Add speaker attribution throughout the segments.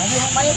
Speaker 1: Ano yung bayan?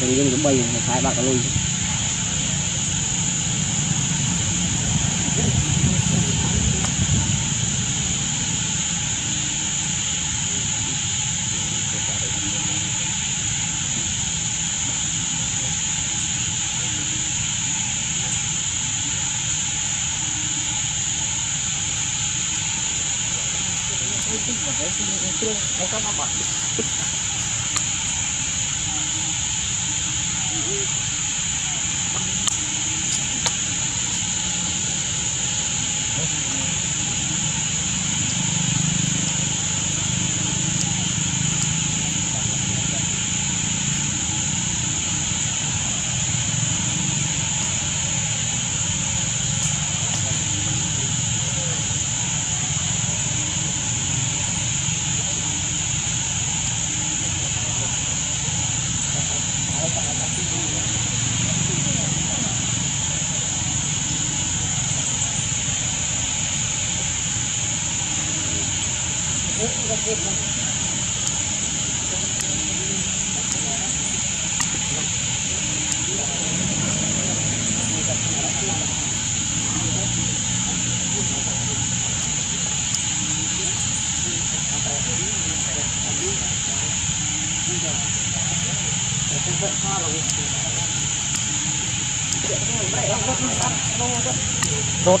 Speaker 2: tự nhiên cũng bay một hai ba cả luôn. Hãy subscribe cho kênh Ghiền
Speaker 1: rốt.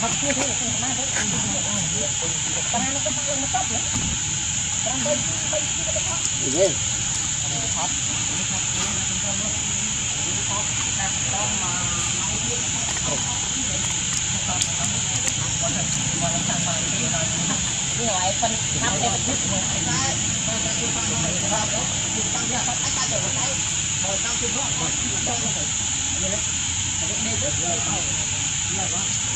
Speaker 1: thật chưa thế không có mang thế con nó có mang nó tóc nữa con bay bay chưa có tóc thế thật Hãy subscribe cho kênh Ghiền Mì Gõ Để không bỏ lỡ những video hấp dẫn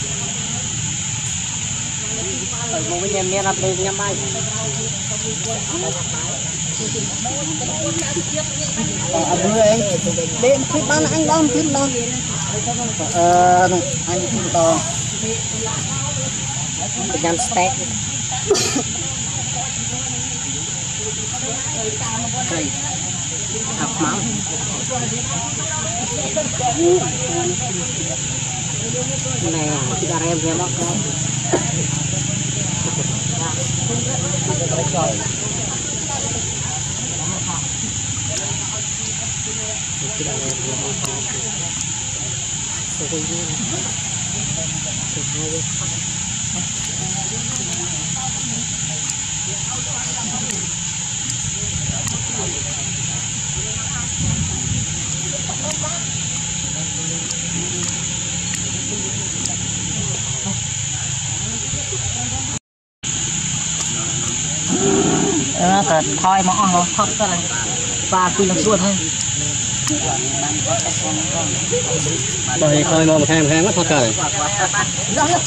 Speaker 1: ở một lên nhắm Ờ, vừa anh Đêm khi bán anh đón thêm đón Ờ, anh thêm to Nhằm steak Đây Học máu
Speaker 2: Này, kita rem rem con
Speaker 1: ờ cả thôi mà nó thật ra là và quy lực suốt thôi.
Speaker 3: Bởi khơi nó một hàng hàng mất rõ nhất